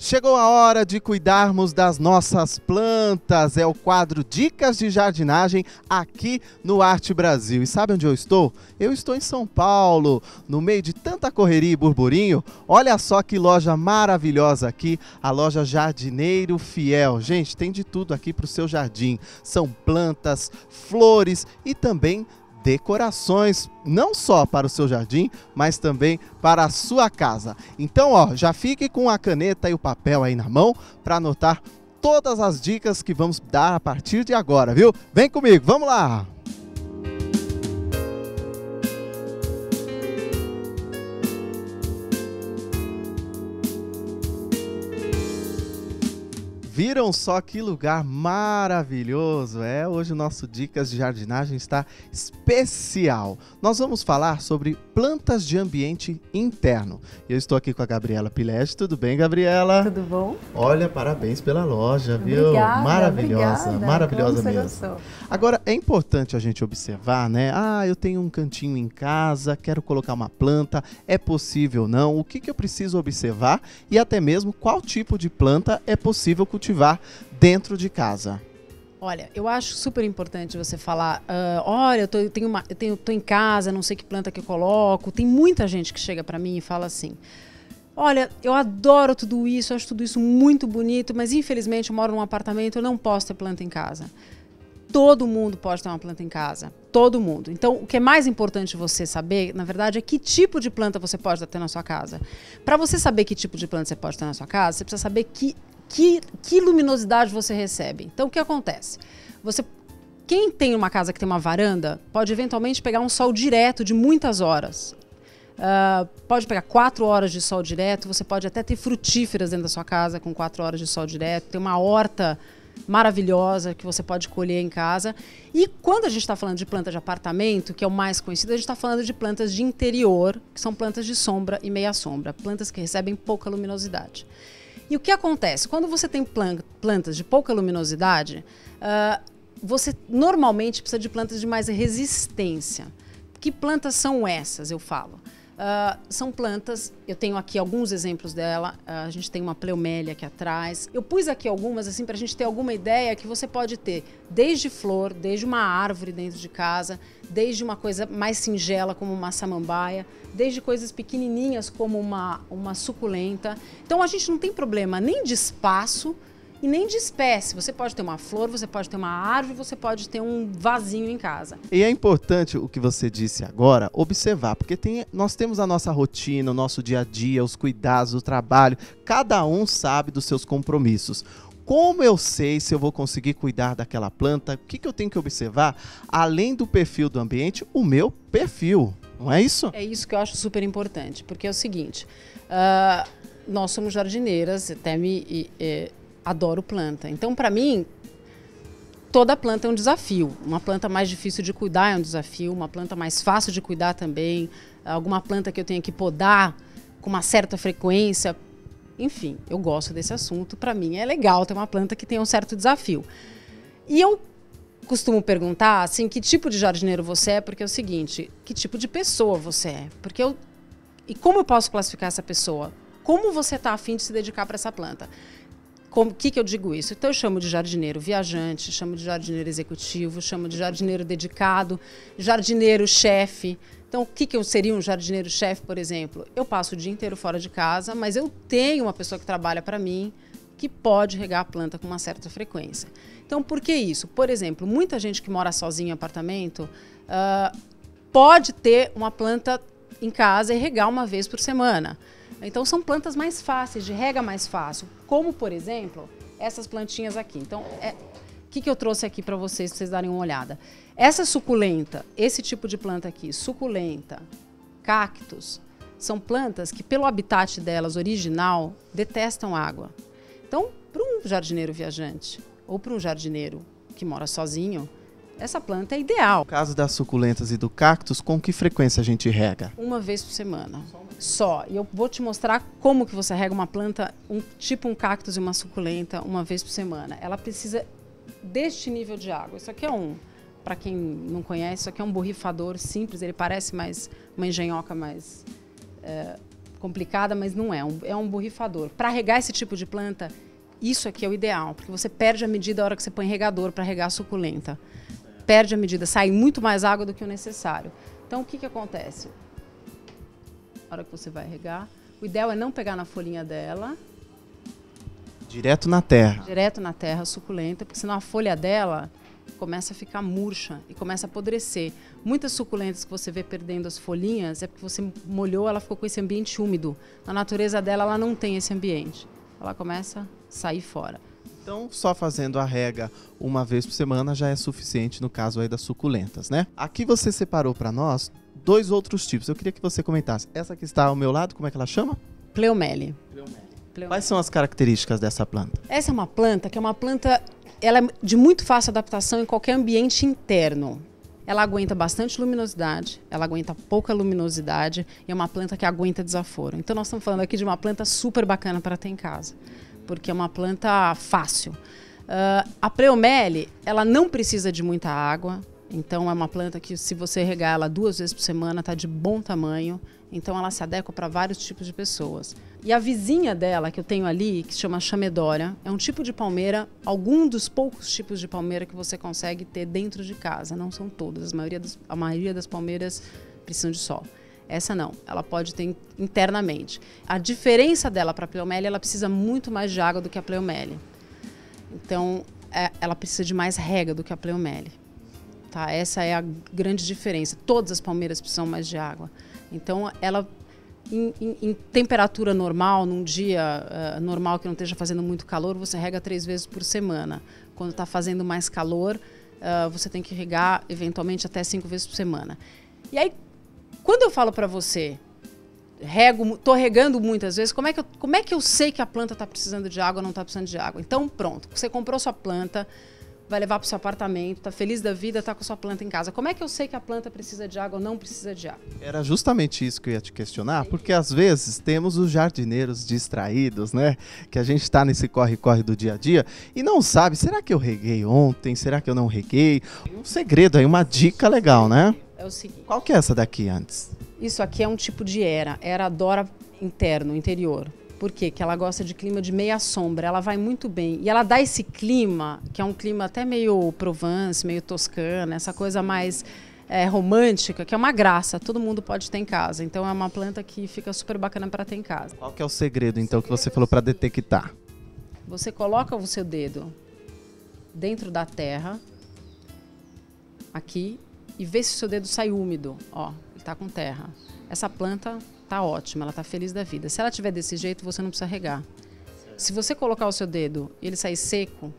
Chegou a hora de cuidarmos das nossas plantas. É o quadro Dicas de Jardinagem aqui no Arte Brasil. E sabe onde eu estou? Eu estou em São Paulo, no meio de tanta correria e burburinho. Olha só que loja maravilhosa aqui, a loja Jardineiro Fiel. Gente, tem de tudo aqui para o seu jardim. São plantas, flores e também decorações, não só para o seu jardim, mas também para a sua casa. Então, ó, já fique com a caneta e o papel aí na mão para anotar todas as dicas que vamos dar a partir de agora, viu? Vem comigo, vamos lá! Viram só que lugar maravilhoso? É, hoje o nosso Dicas de Jardinagem está especial. Nós vamos falar sobre plantas de ambiente interno. Eu estou aqui com a Gabriela Pileste. Tudo bem, Gabriela? Tudo bom? Olha, parabéns pela loja, viu? Obrigada, maravilhosa, obrigada. maravilhosa Como mesmo. Agora, é importante a gente observar, né? Ah, eu tenho um cantinho em casa, quero colocar uma planta, é possível ou não? O que, que eu preciso observar? E até mesmo qual tipo de planta é possível cultivar dentro de casa? Olha, eu acho super importante você falar, ah, olha, eu tô, eu tenho uma, eu tenho, tô em casa, não sei que planta que eu coloco. Tem muita gente que chega para mim e fala assim, olha, eu adoro tudo isso, acho tudo isso muito bonito, mas infelizmente eu moro num apartamento, eu não posso ter planta em casa. Todo mundo pode ter uma planta em casa. Todo mundo. Então, o que é mais importante você saber, na verdade, é que tipo de planta você pode ter na sua casa. Para você saber que tipo de planta você pode ter na sua casa, você precisa saber que, que, que luminosidade você recebe. Então, o que acontece? Você, quem tem uma casa que tem uma varanda, pode eventualmente pegar um sol direto de muitas horas. Ah, pode pegar quatro horas de sol direto, você pode até ter frutíferas dentro da sua casa com quatro horas de sol direto, tem uma horta maravilhosa que você pode colher em casa. E quando a gente está falando de planta de apartamento, que é o mais conhecido, a gente está falando de plantas de interior, que são plantas de sombra e meia sombra, plantas que recebem pouca luminosidade. E o que acontece? Quando você tem plan- plantas de pouca luminosidade, ah, você normalmente precisa de plantas de mais resistência. Que plantas são essas, eu falo? Ah, são plantas, eu tenho aqui alguns exemplos dela. ah, a gente tem uma pleumélia aqui atrás. Eu pus aqui algumas assim para a gente ter alguma ideia que você pode ter desde flor, desde uma árvore dentro de casa, desde uma coisa mais singela como uma samambaia, desde coisas pequenininhas como uma, uma suculenta. Então a gente não tem problema nem de espaço e nem de espécie. Você pode ter uma flor, você pode ter uma árvore, você pode ter um vasinho em casa. E é importante o que você disse agora, observar, porque tem, nós temos a nossa rotina, o nosso dia a dia, os cuidados, o trabalho, cada um sabe dos seus compromissos. Como eu sei se eu vou conseguir cuidar daquela planta? O que, que eu tenho que observar? Além do perfil do ambiente, o meu perfil. Não é isso? É isso que eu acho super importante, porque é o seguinte: ah, nós somos jardineiras, até me e, é, adoro planta. Então, para mim, toda planta é um desafio. Uma planta mais difícil de cuidar é um desafio, uma planta mais fácil de cuidar também. Alguma planta que eu tenha que podar com uma certa frequência. Enfim, eu gosto desse assunto. Para mim é legal ter uma planta que tenha um certo desafio. E eu costumo perguntar assim, que tipo de jardineiro você é, porque é o seguinte, que tipo de pessoa você é? Porque eu e como eu posso classificar essa pessoa? Como você está afim de se dedicar para essa planta? O que, que eu digo isso? Então eu chamo de jardineiro viajante, chamo de jardineiro executivo, chamo de jardineiro dedicado, jardineiro chefe. Então, o que, que eu seria um jardineiro chefe, por exemplo? Eu passo o dia inteiro fora de casa, mas eu tenho uma pessoa que trabalha para mim que pode regar a planta com uma certa frequência. Então, por que isso? Por exemplo, muita gente que mora sozinha em apartamento ah, pode ter uma planta em casa e regar uma vez por semana. Então, são plantas mais fáceis, de rega mais fácil. Como, por exemplo, essas plantinhas aqui. Então, é, o que, que eu trouxe aqui para vocês, pra vocês darem uma olhada? Essa suculenta, esse tipo de planta aqui, suculenta, cactos, são plantas que, pelo habitat delas original, detestam água. Então, para um jardineiro viajante ou para um jardineiro que mora sozinho, essa planta é ideal. No caso das suculentas e do cactus, com que frequência a gente rega? Uma vez por semana. Só. E eu vou te mostrar como que você rega uma planta, um, tipo um cactus e uma suculenta, uma vez por semana. Ela precisa deste nível de água. Isso aqui é um, para quem não conhece, isso aqui é um borrifador simples. Ele parece mais uma engenhoca mais é, complicada, mas não é. É um borrifador. Para regar esse tipo de planta, isso aqui é o ideal, porque você perde a medida a hora que você põe regador para regar a suculenta. Perde a medida, sai muito mais água do que o necessário. Então, o que, que acontece? A hora que você vai regar, o ideal é não pegar na folhinha dela. Direto na terra. Direto na terra, suculenta, porque senão a folha dela começa a ficar murcha e começa a apodrecer. Muitas suculentas que você vê perdendo as folhinhas é porque você molhou, ela ficou com esse ambiente úmido. Na natureza dela, ela não tem esse ambiente. Ela começa a sair fora. Então, só fazendo a rega uma vez por semana já é suficiente no caso aí das suculentas, né? Aqui você separou para nós dois outros tipos. Eu queria que você comentasse. Essa que está ao meu lado, como é que ela chama? Pleomele. Quais são as características dessa planta? Essa é uma planta que é uma planta ela é de muito fácil adaptação em qualquer ambiente interno. Ela aguenta bastante luminosidade, ela aguenta pouca luminosidade e é uma planta que aguenta desaforo. Então nós estamos falando aqui de uma planta super bacana para ter em casa, porque é uma planta fácil. Uh, a Preomele, ela não precisa de muita água, então é uma planta que se você regar ela duas vezes por semana está de bom tamanho, então ela se adequa para vários tipos de pessoas. E a vizinha dela, que eu tenho ali, que se chama chamedória, é um tipo de palmeira, algum dos poucos tipos de palmeira que você consegue ter dentro de casa. Não são todas, a maioria das, a maioria das palmeiras precisam de sol. Essa não, ela pode ter internamente. A diferença dela para a pleomele, ela precisa muito mais de água do que a pleomele. Então, é, ela precisa de mais rega do que a pleomele. Tá? Essa é a grande diferença. Todas as palmeiras precisam mais de água. Então, ela em, em, em, temperatura normal, num dia uh, normal que não esteja fazendo muito calor, você rega três vezes por semana. Quando está fazendo mais calor, uh, você tem que regar eventualmente até cinco vezes por semana. E aí, quando eu falo para você, rego, tô regando muitas vezes, como é que eu, como é que eu sei que a planta está precisando de água ou não está precisando de água? Então, pronto, você comprou sua planta, vai levar para o seu apartamento, tá feliz da vida, tá com sua planta em casa. Como é que eu sei que a planta precisa de água ou não precisa de água? Era justamente isso que eu ia te questionar, porque às vezes temos os jardineiros distraídos, né? Que a gente está nesse corre-corre do dia a dia e não sabe, será que eu reguei ontem? Será que eu não reguei? Um segredo aí, uma dica legal, né? É o seguinte. Qual que é essa daqui antes? Isso aqui é um tipo de era, era dora interno, interior. Por quê? Que ela gosta de clima de meia sombra, ela vai muito bem. E ela dá esse clima, que é um clima até meio Provence, meio toscana, essa coisa mais é, romântica, que é uma graça, todo mundo pode ter em casa. Então é uma planta que fica super bacana para ter em casa. Qual que é o segredo, então, que você falou para detectar? Você coloca o seu dedo dentro da terra, aqui, e vê se o seu dedo sai úmido. Ó, está com terra. Essa planta tá ótima, ela tá feliz da vida. Se ela tiver desse jeito, você não precisa regar. Se você colocar o seu dedo e ele sair seco,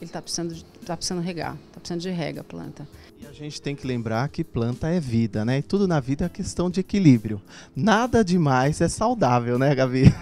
ele está precisando, de, tá precisando regar, está precisando de rega a planta. E a gente tem que lembrar que planta é vida, né? E tudo na vida é questão de equilíbrio. Nada demais é saudável, né, Gabi?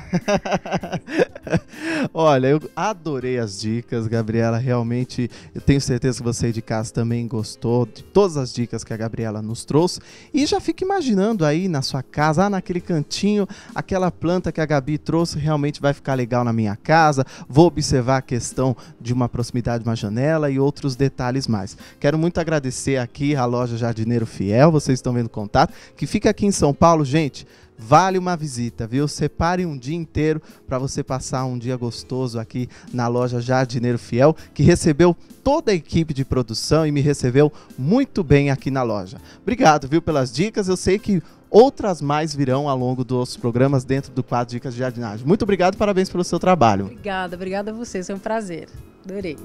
Olha, eu adorei as dicas, Gabriela. Realmente, eu tenho certeza que você de casa também gostou de todas as dicas que a Gabriela nos trouxe. E já fica imaginando aí na sua casa, ah, naquele cantinho, aquela planta que a Gabi trouxe realmente vai ficar legal na minha casa. Vou observar a questão de uma proximidade de uma janela e outros detalhes mais. Quero muito agradecer aqui a loja Jardineiro Fiel, vocês estão vendo o contato, que fica aqui em São Paulo, gente vale uma visita, viu? Separe um dia inteiro para você passar um dia gostoso aqui na loja Jardineiro Fiel, que recebeu toda a equipe de produção e me recebeu muito bem aqui na loja. Obrigado, viu, pelas dicas. Eu sei que outras mais virão ao longo dos programas dentro do quadro Dicas de Jardinagem. Muito obrigado, parabéns pelo seu trabalho. Obrigada, obrigada a vocês, é um prazer. Adorei.